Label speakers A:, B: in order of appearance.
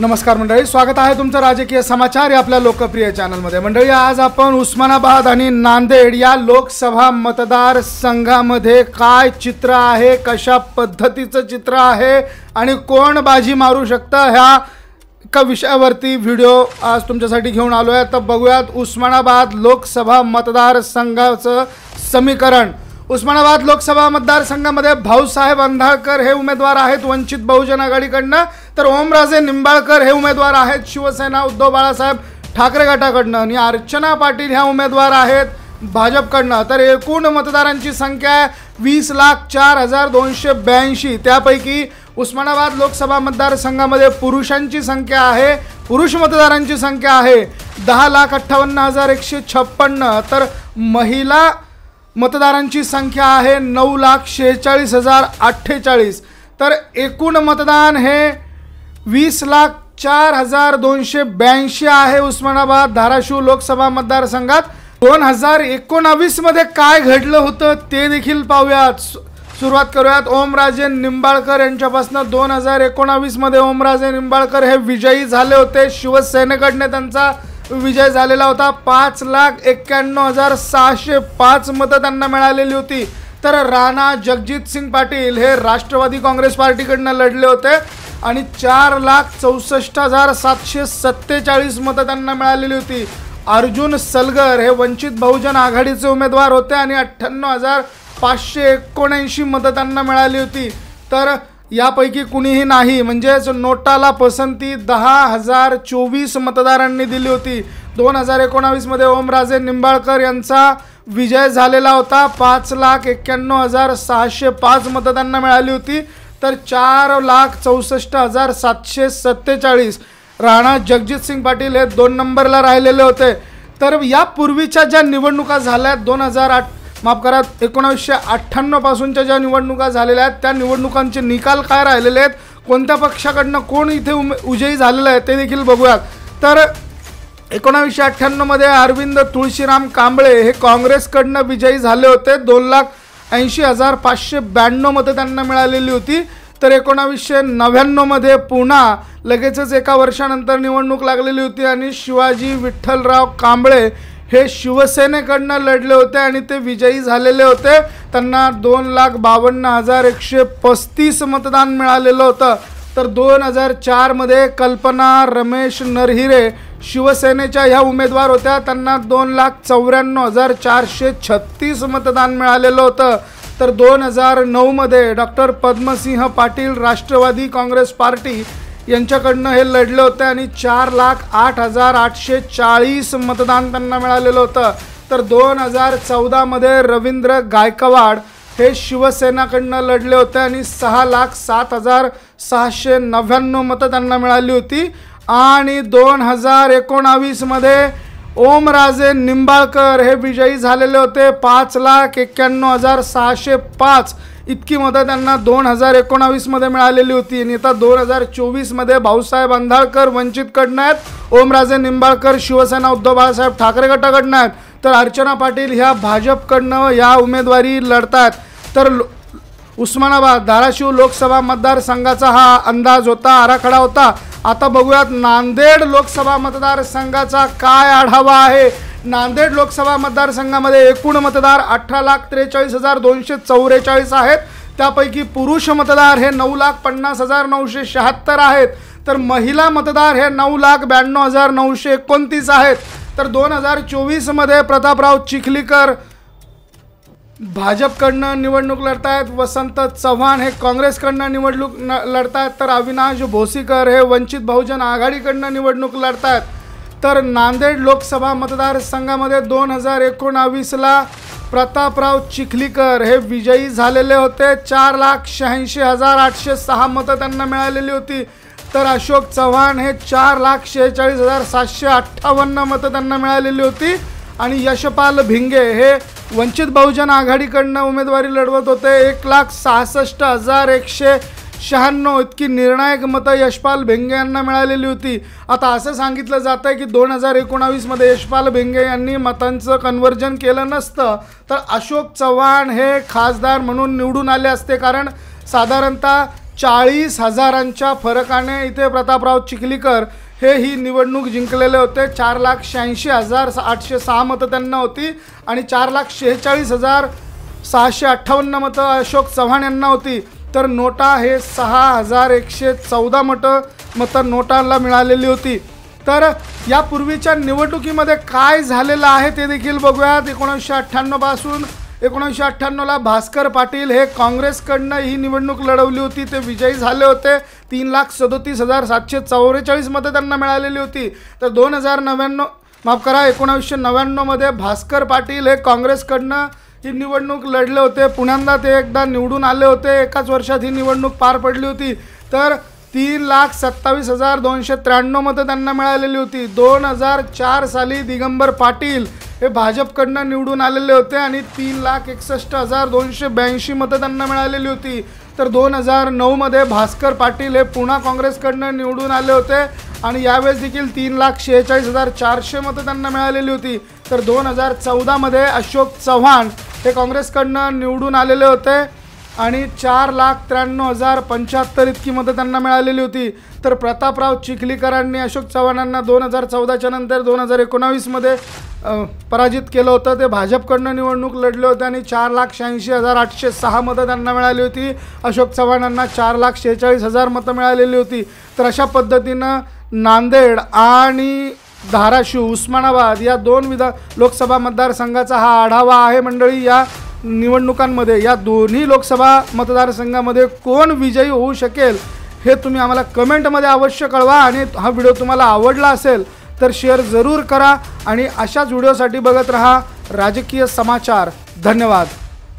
A: नमस्कार मंडळी स्वागत आहे तुमचं राजकीय समाचार या आपल्या लोकप्रिय चॅनलमध्ये. मंडळी आज आपण उस्मानाबाद आणि नांदेड या लोकसभा मतदारसंघामध्ये काय चित्र आहे कशा पद्धतीचं चित्र आहे आणि कोण बाजी मारू शकतं ह्या एका विषयावरती व्हिडिओ आज तुमच्यासाठी घेऊन आलो आहे तर बघूयात उस्मानाबाद लोकसभा मतदारसंघाचं समीकरण. उस्मानाबाद लोकसभा मतदारसंघामध्ये भाऊसाहेब अंधाळकर हे उमेदवार आहेत वंचित बहुजन आघाडीकडनं. तर ओमराजे निंबाळकर हे उमेदवार आहेत शिवसेना उद्धव बाळासाहेब ठाकरे गटाकडनं. आणि अर्चना पाटील ह्या उमेदवार आहेत भाजपकडनं. तर एकूण मतदारांची संख्या आहे वीस लाख चार हजार दोनशे ब्याऐंशी. त्यापैकी उस्मानाबाद लोकसभा मतदारसंघामध्ये पुरुषांची संख्या आहे पुरुष मतदारांची संख्या आहे दहा लाख अठ्ठावन्न हजार एकशे छप्पन्न. तर महिला मतदारांची संख्या आहे नऊ लाख शेहेचाळीस हजार अठ्ठेचाळीस. तर एकूण मतदान हे वीस लाख चार हजार दोनशे ब्याऐंशी आहे उस्मानाबाद धाराशिव लोकसभा मतदारसंघात. दोन हजार एकोणावीसमध्ये काय घडलं होतं ते देखील पाहूयात. सु- सुरुवात करूयात. ओमराजे निंबाळकर यांच्यापासून दोन हजार एकोणावीसमध्ये ओमराजे निंबाळकर हे विजयी झाले होते. शिवसेनेकडने त्यांचा विजय झालेला होता. पाच लाख एक्क्याण्णव हजार सहाशे पाच मतं त्यांना मिळालेली होती. तर राणा जगजित सिंग पाटील हे राष्ट्रवादी काँग्रेस पार्टीकडनं लढले होते. आणि चार लाख चौसष्ट हजार सातशे सत्तेचाळीस मतं त्यांना मिळालेली होती. अर्जुन सलगर हे वंचित बहुजन आघाडीचे उमेदवार होते आणि अठ्ठ्याण्णव हजार पाचशे एकोणऐंशी मतं त्यांना मिळाली होती. तर यापैकी कुणीही नाही. म्हणजेच नोटाला पसंती दहा हजार चोवीस मतदारांनी दिली होती. दोन हजार एकोणावीसमध्ये ओमराजे निंबाळकर यांचा विजय झालेला होता. पाच लाख एक्क्याण्णव हजार सहाशे पाच मतदारांना मिळाली होती. तर चार लाख चौसष्ट हजार सातशे सत्तेचाळीस. राणा जगजित सिंग पाटील हे दोन नंबरला राहिलेले होते. तर यापूर्वीच्या ज्या निवडणुका झाल्या दोन हजार आठ माफ करा एकोणावीसशे अठ्ठ्याण्णवपासूनच्या ज्या निवडणुका झालेल्या आहेत त्या निवडणुकांचे निकाल काय राहिलेले आहेत कोणत्या पक्षाकडनं कोण इथे उमे विजयी झालेलं आहे ते देखील बघूयात. तर एकोणावीसशे अठ्ठ्याण्णवमध्ये अरविंद तुळशीराम कांबळे हे काँग्रेसकडनं विजयी झाले होते. दोन लाख ऐंशी हजार पाचशे ब्याण्णव मतं त्यांना मिळालेली होती. तर एकोणावीसशे नव्याण्णवमध्ये पुन्हा लगेचच एका वर्षानंतर निवडणूक लागलेली होती आणि शिवाजी विठ्ठलराव कांबळे हे शिवसेनेकडनं लढले होते आणि ते विजयी झालेले होते. त्यांना दोन लाख बावन्न हजार एकशे पस्तीस मतदान मिळालेलं होतं. तर दोन हजार चारमध्ये कल्पना रमेश नरहिरे शिवसेनेच्या ह्या उमेदवार होत्या. त्यांना दोन लाख चौऱ्याण्णव हजार चारशे छत्तीस मतदान मिळालेलं होतं. तर दोन हजार नऊमध्ये डॉक्टर पद्मसिंह पाटील राष्ट्रवादी काँग्रेस पार्टी यांच्याकडनं हे लढले होते आणि चार लाख आठ हजार आठशे चाळीस मतदान त्यांना मिळालेलं होतं. तर दोन हजार चौदामध्ये रवींद्र गायकवाड हे शिवसेनाकडनं लढले होते आणि सहा लाख सात हजार सहाशे नव्याण्णव मतं त्यांना मिळाली होती. आणि दोन हजार एकोणावीसमध्ये ओमराजे निंबाळकर हे विजयी झालेले होते. पाच लाख एक्क्याण्णव हजार सहाशे पाच इतकी मतं त्यांना दोन हजार एकोणावीसमध्ये मिळालेली होती. आणि आता दोन हजार चोवीसमध्ये भाऊसाहेब अंधाळकर वंचितकडनं आहेत. ओमराजे निंबाळकर शिवसेना उद्धव बाळासाहेब ठाकरे गटाकडनं आहेत. तर अर्चना पाटील ह्या भाजपकडनं या उमेदवारी लढतात तर उस्मानाबाद धाराशिव लोकसभा मतदारसंघाचा हा अंदाज होता आराखडा होता. आता बघूयात नांदेड लोकसभा मतदारसंघाचा काय आढावा आहे. नांदेड लोकसभा मतदारसंघामध्ये एकूण मतदार अठरा लाख त्रेचाळीस हजार दोनशे चौवेचाळीस आहेत. त्यापैकी पुरुष मतदार हे नऊ लाख पन्नास हजार नऊशे शहात्तर आहेत. तर महिला मतदार हे नऊ लाख ब्याण्णव हजार नऊशे एकोणतीस आहेत. तर दोन हजार चोवीसमध्ये प्रतापराव चिखलीकर भाजपकडनं निवडणूक लढतायत. वसंत चव्हाण हे काँग्रेसकडनं निवडणूक न लढतायत. तर अविनाश भोसीकर हे वंचित बहुजन आघाडीकडनं निवडणूक लढतायत. तर नांदेड लोकसभा मतदारसंघामध्ये दोन हजार एकोणावीसला प्रतापराव चिखलीकर हे विजयी झालेले होते. चार लाख शहाऐंशी हजार आठशे सहा मतं त्यांना मिळालेली होती. तर अशोक चव्हाण हे चार लाख शेहेचाळीस हजार सातशे अठ्ठावन्न मतं त्यांना मिळालेली होती. आणि यशपाल भिंगे हे वंचित बहुजन आघाडीकडनं उमेदवारी लढवत होते. एक लाख सहासष्ट हजार एकशे शहाण्णव इतकी निर्णायक मतं यशपाल भिंगे यांना मिळालेली होती. आता असं सांगितलं जात आहे की दोन हजार एकोणावीसमध्ये यशपाल भिंगे यांनी मतांचं कन्वर्जन केलं नसतं तर अशोक चव्हाण हे खासदार म्हणून निवडून आले असते. कारण साधारणतः चाळीस हजारांच्या फरकाने इथे प्रतापराव चिखलीकर हे ही निवडणूक जिंकलेले होते. चार लाख शहाऐंशी हजार आठशे सहा मतं त्यांना होती आणि चार लाख शेहेचाळीस हजार सहाशे अठ्ठावन्न मतं अशोक चव्हाण यांना होती. तर नोटा हे सहा हजार एकशे चौदा मतं मतं नोटाला मिळालेली होती. तर यापूर्वीच्या निवडणुकीमध्ये काय झालेलं आहे ते देखील बघूयात. एकोणीसशे अठ्ठ्याण्णवपासून एकोणीसशे अठ्ठ्याण्णवला भास्कर पाटील हे काँग्रेसकडनं ही निवडणूक लढवली होती. ते विजयी झाले होते. तीन लाख सदोतीस हजार सातशे चौवेचाळीस मतं त्यांना मिळालेली होती. तर दोन हजार नव्याण्णव माफ करा एकोणावीसशे नव्याण्णवमध्ये भास्कर पाटील हे काँग्रेसकडनं ही निवडणूक लढले होते. पुण्यांदा ते एकदा निवडून आले होते. एकाच वर्षात ही निवडणूक पार पडली होती. तर तीन लाख सत्तावीस हजार दोनशे त्र्याण्णव मतं त्यांना मिळालेली होती. दोन हजार चार साली दिगंबर पाटील हे भाजपकडनं निवडून आलेले होते आणि तीन लाख एकसष्ट हजार दोनशे ब्याऐंशी मतं त्यांना मिळालेली होती. तर दोन हजार नऊमध्ये भास्कर पाटील हे पुन्हा काँग्रेसकडनं निवडून आले होते आणि यावेळेस देखील तीन लाख शेहेचाळीस हजार चारशे मतं त्यांना मिळालेली होती. तर दोन हजार चौदामध्ये अशोक चव्हाण हे काँग्रेसकडनं निवडून आलेले होते. आणि चार लाख त्र्याण्णव हजार पंच्याहत्तर इतकी मतं त्यांना मिळालेली होती. तर प्रतापराव चिखलीकरांनी अशोक चव्हाणांना दोन हजार चौदाच्या नंतर दोन हजार एकोणावीसमध्ये पराजित केलं होतं. ते भाजपकडनं निवडणूक लढले होते आणि चार लाख शहाऐंशी हजार आठशे सहा मतं त्यांना मिळाली होती. अशोक चव्हाणांना चार लाख शेहेचाळीस हजार मतं मिळालेली होती. तर अशा पद्धतीनं नांदेड आणि धाराशिव उस्मानाबाद या दोन विधा लोकसभा मतदारसंघाचा हा आढावा आहे मंडळी. या निवडणुकांमध्ये या दोन्ही लोकसभा मतदारसंघामध्ये कोण विजयी होऊ शकेल हे तुम्ही आम्हाला कमेंटमध्ये अवश्य कळवा आणि हा व्हिडिओ तुम्हाला आवडला असेल तर शेअर जरूर करा आणि अशाच व्हिडिओसाठी बघत राहा राजकीय समाचार. धन्यवाद.